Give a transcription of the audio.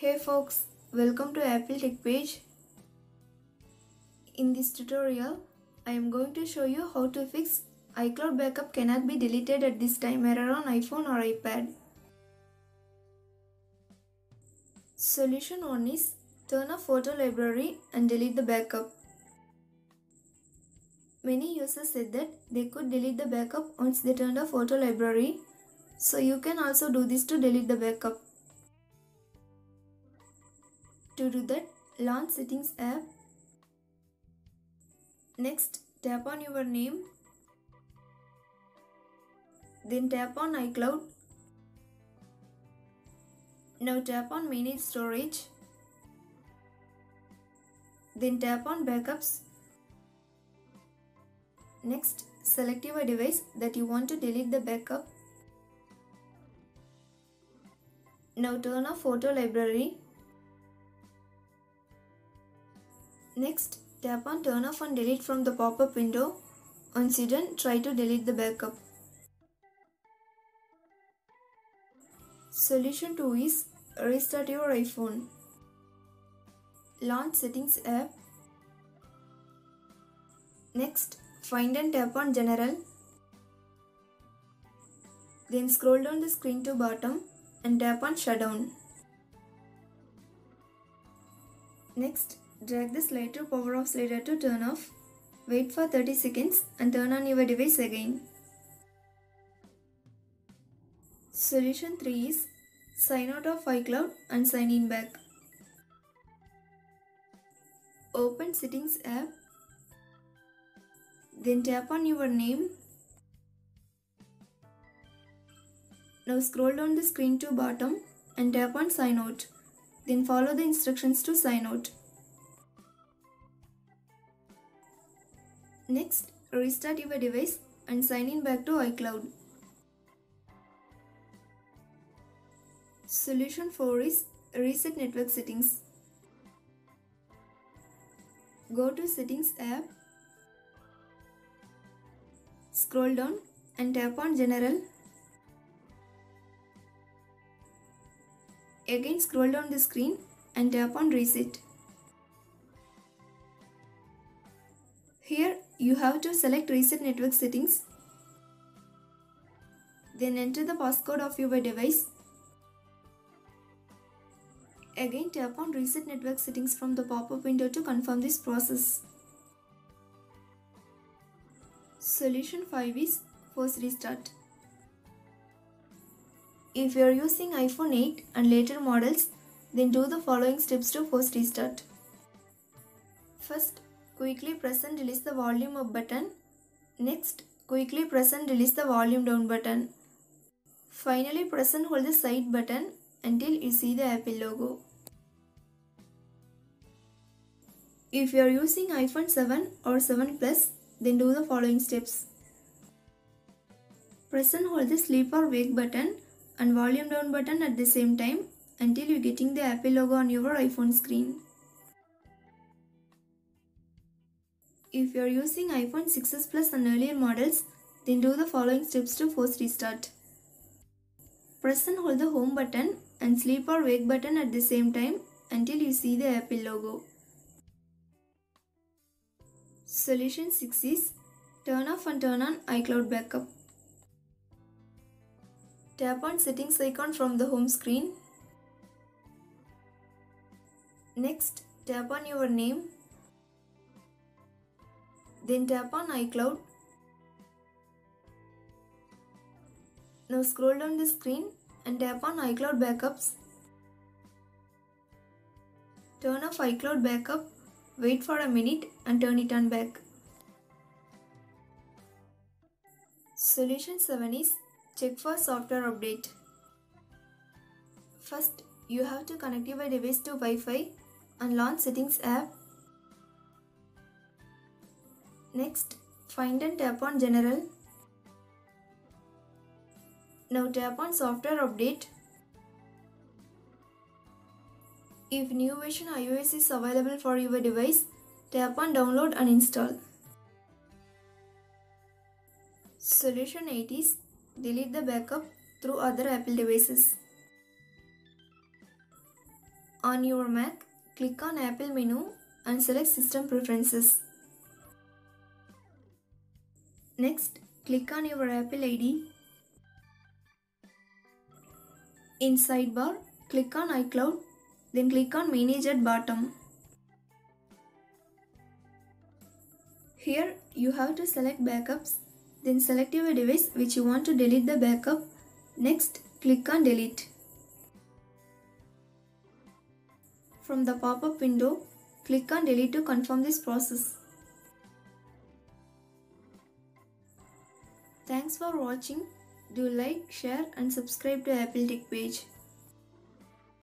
Hey folks, welcome to Apple Tech Page. In this tutorial, I am going to show you how to fix iCloud backup cannot be deleted at this time error on iPhone or iPad. Solution 1 is turn off photo library and delete the backup. Many users said that they could delete the backup once they turned off photo library. So you can also do this to delete the backup. To do that, launch settings app. Next, tap on your name. Then tap on iCloud. Now tap on manage storage. Then tap on backups. Next, select your device that you want to delete the backup. Now turn off photo library. Next, tap on turn off and delete from the pop-up window. Once you try to delete the backup. Solution 2 is restart your iPhone. Launch settings app. Next, find and tap on general. Then scroll down the screen to bottom and tap on shutdown. Next, drag the slide to power off slider to turn off. Wait for 30 seconds and turn on your device again. Solution 3 is sign out of iCloud and sign in back. Open settings app. Then tap on your name. Now scroll down the screen to bottom and tap on sign out. Then follow the instructions to sign out. Next, restart your device and sign in back to iCloud. Solution 4 is Reset Network Settings. Go to Settings app. Scroll down and tap on General. Again scroll down the screen and tap on Reset. Here you have to select Reset Network Settings. Then enter the passcode of your device. Again tap on Reset Network Settings from the pop-up window to confirm this process. Solution 5 is Force Restart. If you are using iPhone 8 and later models, then do the following steps to force restart. First, quickly press and release the volume up button. Next, quickly press and release the volume down button. Finally, press and hold the side button until you see the Apple logo. If you are using iPhone 7 or 7 Plus, then do the following steps. Press and hold the sleep or wake button and volume down button at the same time until you getting the Apple logo on your iPhone screen. If you are using iPhone 6s Plus and earlier models, then do the following steps to force restart. Press and hold the home button and sleep or wake button at the same time until you see the Apple logo. Solution 6 is turn off and turn on iCloud backup. Tap on settings icon from the home screen. Next, tap on your name. Then tap on iCloud. Now scroll down the screen and tap on iCloud backups. Turn off iCloud backup, wait for a minute and turn it on back. Solution 7 is check for software update. First, you have to connect your device to Wi-Fi and launch settings app. Next, find and tap on general. Now tap on software update. If new version iOS is available for your device, tap on download and install. Solution 8 is delete the backup through other Apple devices. On your Mac, click on Apple menu and select System Preferences. Next, click on your Apple ID. In sidebar, click on iCloud, then click on Manage at bottom. Here, you have to select Backups, then select your device which you want to delete the backup. Next, click on Delete. From the pop-up window, click on Delete to confirm this process. Thanks for watching. Do like, share and subscribe to Apple Tech page.